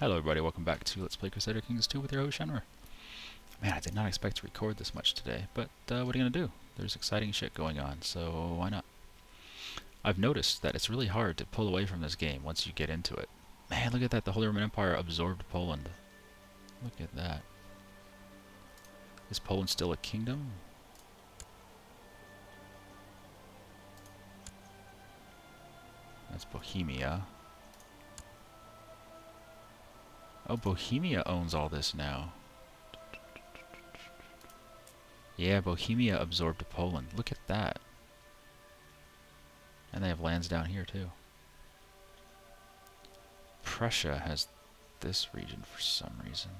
Hello everybody, welcome back to Let's Play Crusader Kings 2 with your host Shenry. Man, I did not expect to record this much today, but uh, what are you going to do? There's exciting shit going on, so why not? I've noticed that it's really hard to pull away from this game once you get into it. Man, look at that, the Holy Roman Empire absorbed Poland. Look at that. Is Poland still a kingdom? That's Bohemia. Oh, Bohemia owns all this now. Yeah, Bohemia absorbed Poland. Look at that. And they have lands down here, too. Prussia has this region for some reason.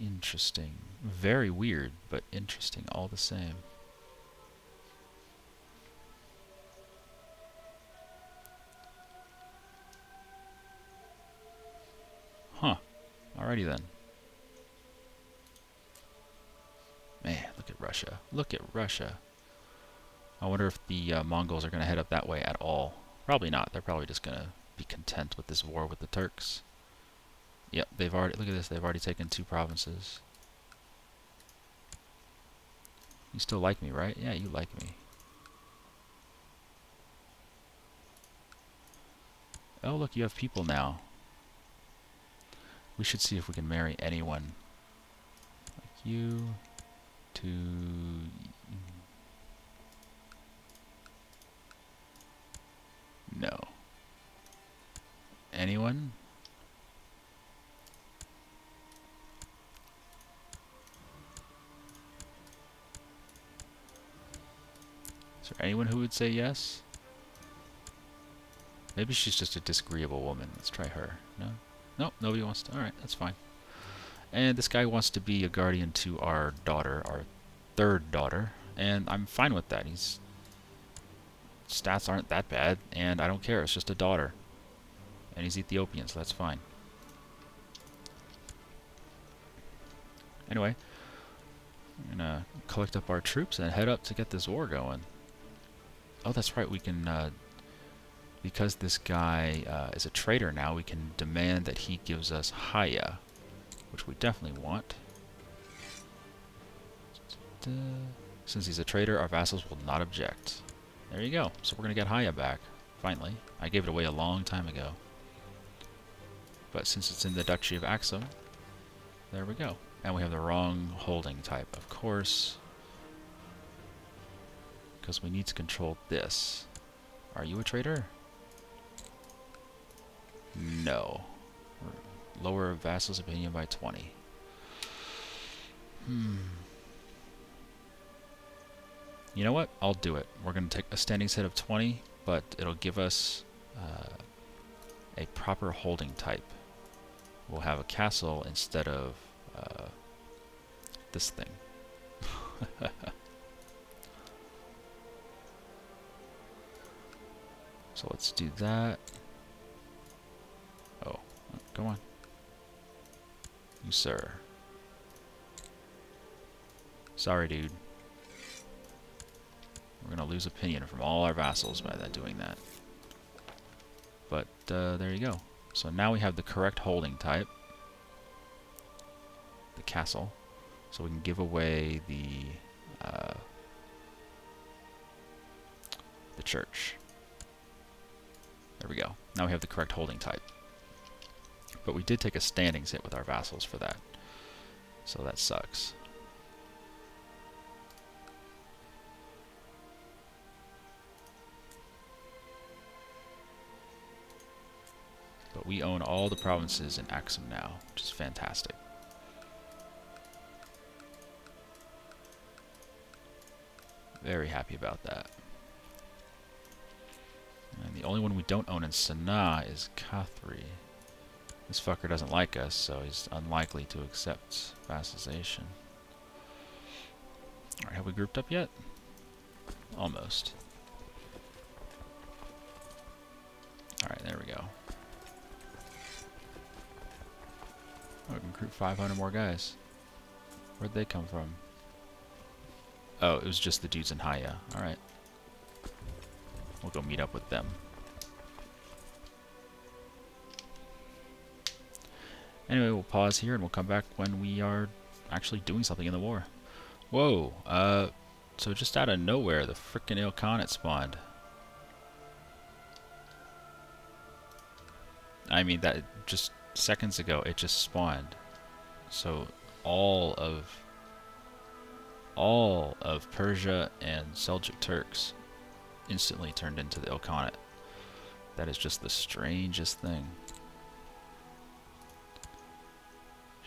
Interesting. Very weird, but interesting all the same. Alrighty then. Man, look at Russia. Look at Russia. I wonder if the uh, Mongols are going to head up that way at all. Probably not. They're probably just going to be content with this war with the Turks. Yep, they've already, look at this, they've already taken two provinces. You still like me, right? Yeah, you like me. Oh, look, you have people now. We should see if we can marry anyone. Like you to... No. Anyone? Is there anyone who would say yes? Maybe she's just a disagreeable woman. Let's try her. No? Nope, nobody wants to. Alright, that's fine. And this guy wants to be a guardian to our daughter, our third daughter, and I'm fine with that. He's stats aren't that bad, and I don't care. It's just a daughter. And he's Ethiopian, so that's fine. Anyway, we're gonna collect up our troops and head up to get this war going. Oh, that's right. We can uh, because this guy uh, is a traitor now, we can demand that he gives us Haya, which we definitely want. Since he's a traitor, our vassals will not object. There you go. So we're going to get Haya back, finally. I gave it away a long time ago. But since it's in the Duchy of Axum, there we go. And we have the wrong holding type, of course. Because we need to control this. Are you a traitor? No. Lower vassal's opinion by 20. Hmm. You know what? I'll do it. We're going to take a standing set of 20, but it'll give us uh, a proper holding type. We'll have a castle instead of uh, this thing. so let's do that. Come on. You, sir. Sorry, dude. We're going to lose opinion from all our vassals by that doing that. But, uh, there you go. So now we have the correct holding type. The castle. So we can give away the, uh, the church. There we go. Now we have the correct holding type. But we did take a standings hit with our vassals for that. So that sucks. But we own all the provinces in Axum now, which is fantastic. Very happy about that. And the only one we don't own in Sanaa is Cathri. This fucker doesn't like us, so he's unlikely to accept vassalization. Alright, have we grouped up yet? Almost. Alright, there we go. Oh, we can recruit 500 more guys. Where'd they come from? Oh, it was just the dudes in Haya. Alright. We'll go meet up with them. Anyway, we'll pause here and we'll come back when we are actually doing something in the war. Whoa, uh, so just out of nowhere, the frickin' Ilkhanate spawned. I mean, that just seconds ago, it just spawned. So all of all of Persia and Seljuk Turks instantly turned into the Ilkhanate. That is just the strangest thing.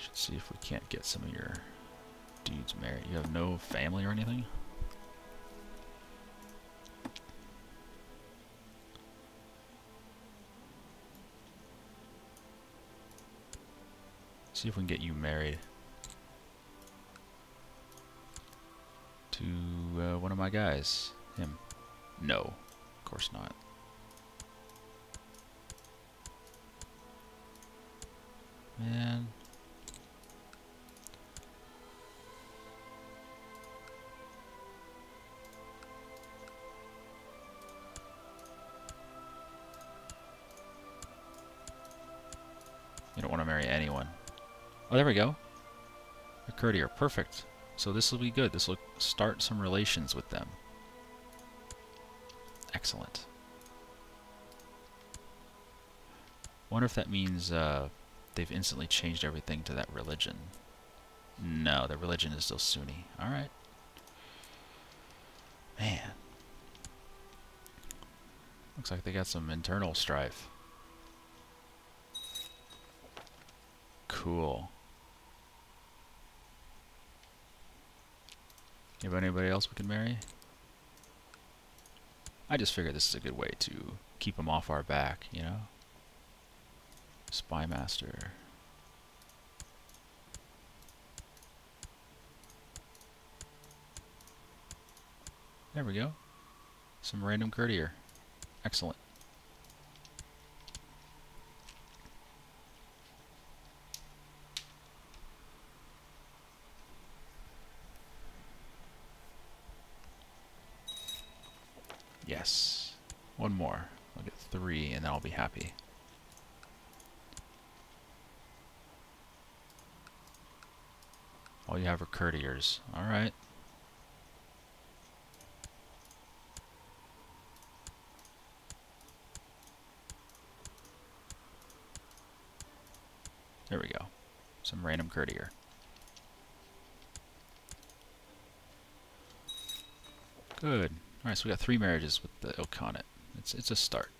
Should see if we can't get some of your dudes married. You have no family or anything? See if we can get you married. To uh, one of my guys. Him. No. Of course not. Man. Anyone. Oh, there we go. A courtier. Perfect. So this will be good. This will start some relations with them. Excellent. Wonder if that means uh, they've instantly changed everything to that religion. No, the religion is still Sunni. Alright. Man. Looks like they got some internal strife. Cool. You have anybody else we can marry? I just figured this is a good way to keep them off our back, you know? Spy Master. There we go. Some random courtier. Excellent. Yes. One more. I'll get three and then I'll be happy. All you have are courtiers. Alright. There we go. Some random courtier. Good. Alright, so we got three marriages with the Ilkhanate. It's, it's a start.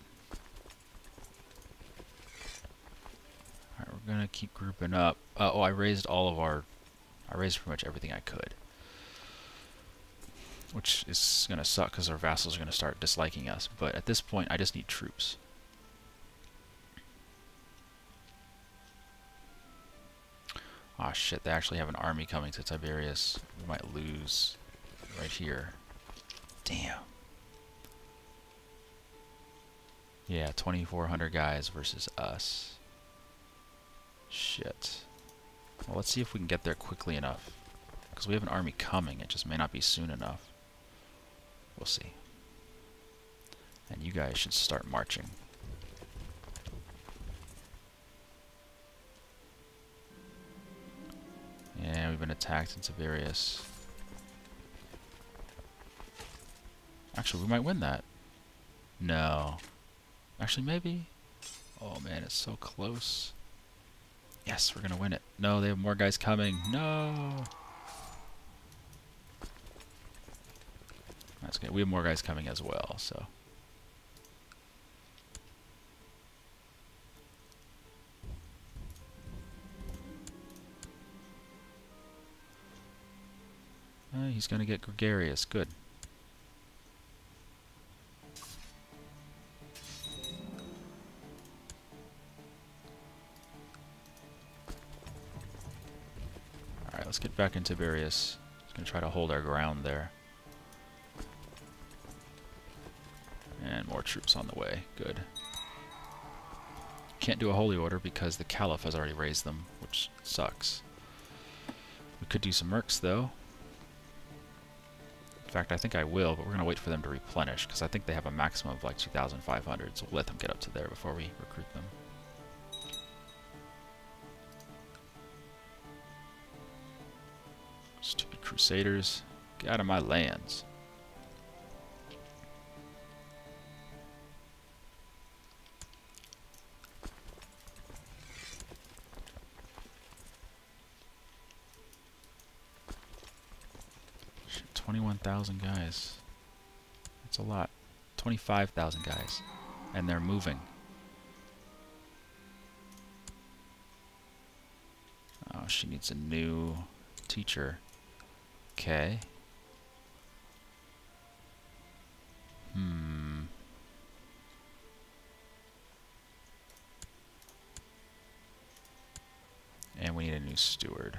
Alright, we're gonna keep grouping up. Uh, oh, I raised all of our... I raised pretty much everything I could. Which is gonna suck because our vassals are gonna start disliking us. But at this point, I just need troops. Oh, shit, they actually have an army coming to Tiberias. We might lose right here. Damn. Yeah, 2,400 guys versus us. Shit. Well, let's see if we can get there quickly enough. Because we have an army coming, it just may not be soon enough. We'll see. And you guys should start marching. Yeah, we've been attacked in Tiberias. Actually, we might win that. No. Actually, maybe. Oh man, it's so close. Yes, we're gonna win it. No, they have more guys coming. No. That's good. We have more guys coming as well, so. Uh, he's gonna get gregarious. Good. Let's get back into Tiberias. Just gonna try to hold our ground there. And more troops on the way. Good. Can't do a holy order because the Caliph has already raised them, which sucks. We could do some mercs though. In fact, I think I will, but we're going to wait for them to replenish, because I think they have a maximum of like 2,500, so we'll let them get up to there before we recruit them. Crusaders, get out of my lands. Shit, 21,000 guys. That's a lot. 25,000 guys. And they're moving. Oh, she needs a new teacher. Okay. Hmm. And we need a new steward.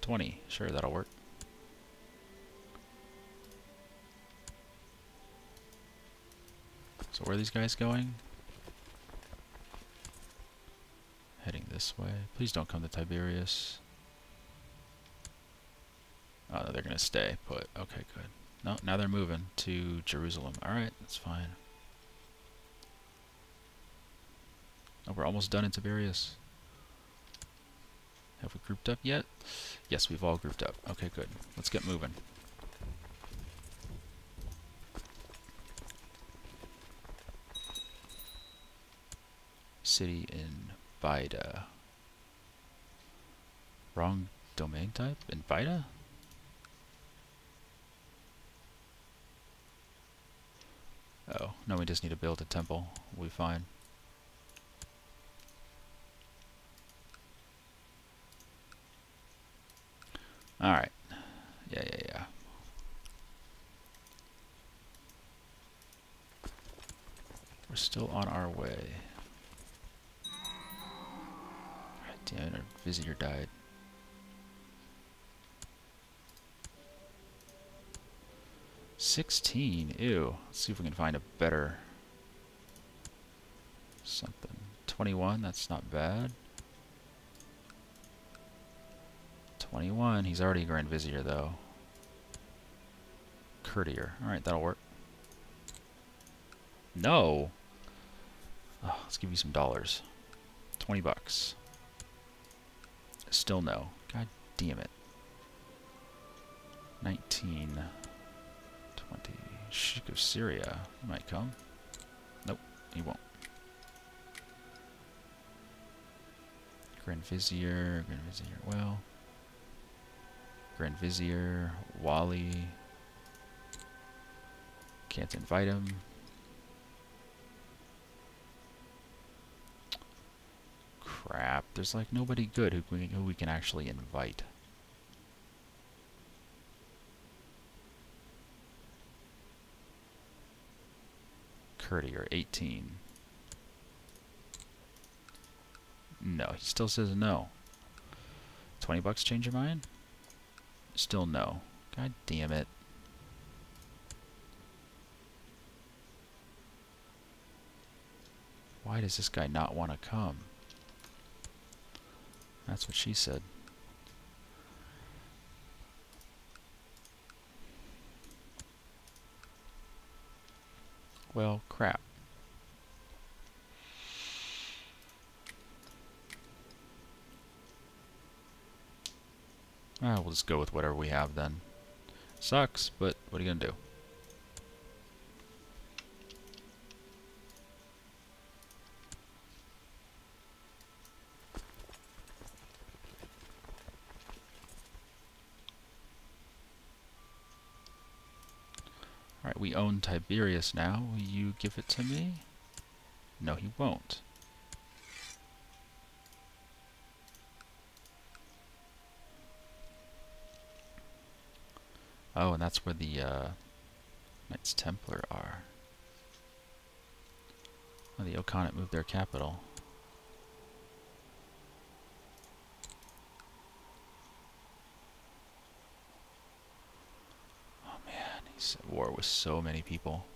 20. Sure, that'll work. So where are these guys going? Heading this way. Please don't come to Tiberias. Oh, no, they're going to stay put. Okay, good. No, now they're moving to Jerusalem. Alright, that's fine. Oh, we're almost done in Tiberias. Have we grouped up yet? Yes, we've all grouped up. Okay, good. Let's get moving. City in Vida. Wrong domain type? In Vida? Oh, no, we just need to build a temple. We'll be fine. Alright. Yeah, yeah, yeah. We're still on our way. Damn it, our vizier died. Sixteen, ew. Let's see if we can find a better something. Twenty-one, that's not bad. 21. He's already Grand Vizier, though. Courtier. Alright, that'll work. No! Oh, let's give you some dollars. 20 bucks. Still no. God damn it. 19. 20. Sheik of Syria. Might come. Nope, he won't. Grand Vizier, Grand Vizier, well... Grand Vizier, Wali. Can't invite him. Crap, there's like nobody good who who we can actually invite. Courtier, 18. No, he still says no. 20 bucks change your mind? Still no. God damn it. Why does this guy not want to come? That's what she said. Well, crap. Ah, we'll just go with whatever we have then. Sucks, but what are you gonna do? Alright, we own Tiberias now. Will you give it to me? No, he won't. Oh, and that's where the uh, Knights Templar are. Oh, the Ilkhanate moved their capital. Oh at war with so many people.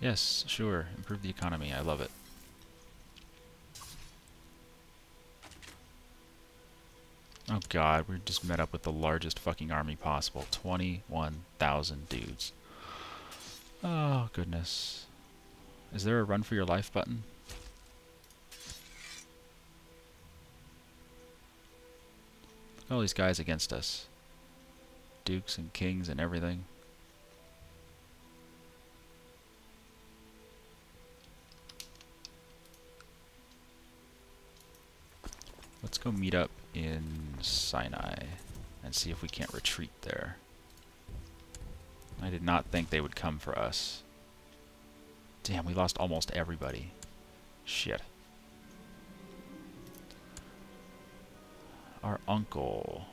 Yes, sure. Improve the economy. I love it. Oh god, we just met up with the largest fucking army possible. 21,000 dudes. Oh, goodness. Is there a run for your life button? Look at all these guys against us. Dukes and kings and everything. Let's go meet up in Sinai and see if we can't retreat there. I did not think they would come for us. Damn, we lost almost everybody. Shit. Our uncle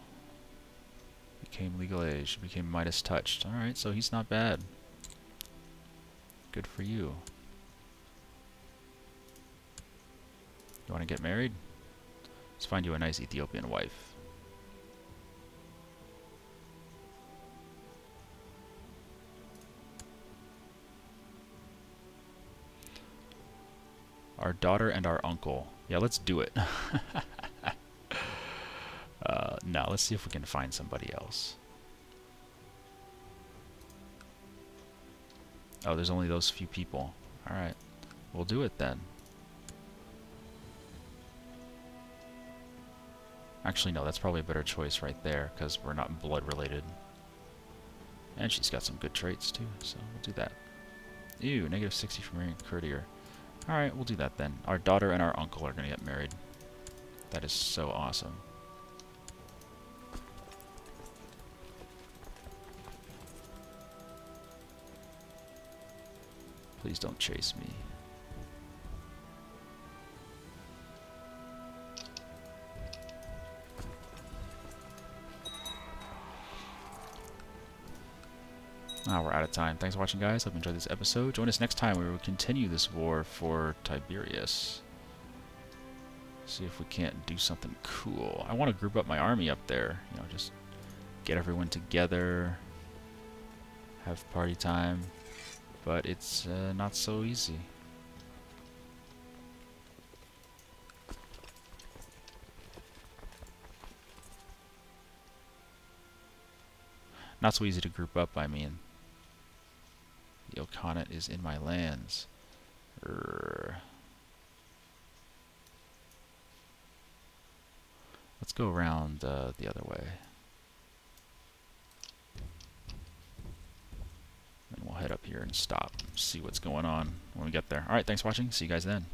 became legal age, became Midas touched. Alright, so he's not bad. Good for you. You want to get married? Let's find you a nice Ethiopian wife. Our daughter and our uncle. Yeah, let's do it. uh, now, let's see if we can find somebody else. Oh, there's only those few people. Alright, we'll do it then. Actually, no, that's probably a better choice right there, because we're not blood related. And she's got some good traits, too, so we'll do that. Ew, negative 60 from marrying courtier. Alright, we'll do that then. Our daughter and our uncle are going to get married. That is so awesome. Please don't chase me. Now we're out of time. Thanks for watching, guys. Hope you enjoyed this episode. Join us next time where we will continue this war for Tiberias. See if we can't do something cool. I want to group up my army up there. You know, just get everyone together, have party time. But it's uh, not so easy. Not so easy to group up, I mean. The Ilkhanate is in my lands. Urgh. Let's go around uh, the other way. And we'll head up here and stop, see what's going on when we get there. Alright, thanks for watching. See you guys then.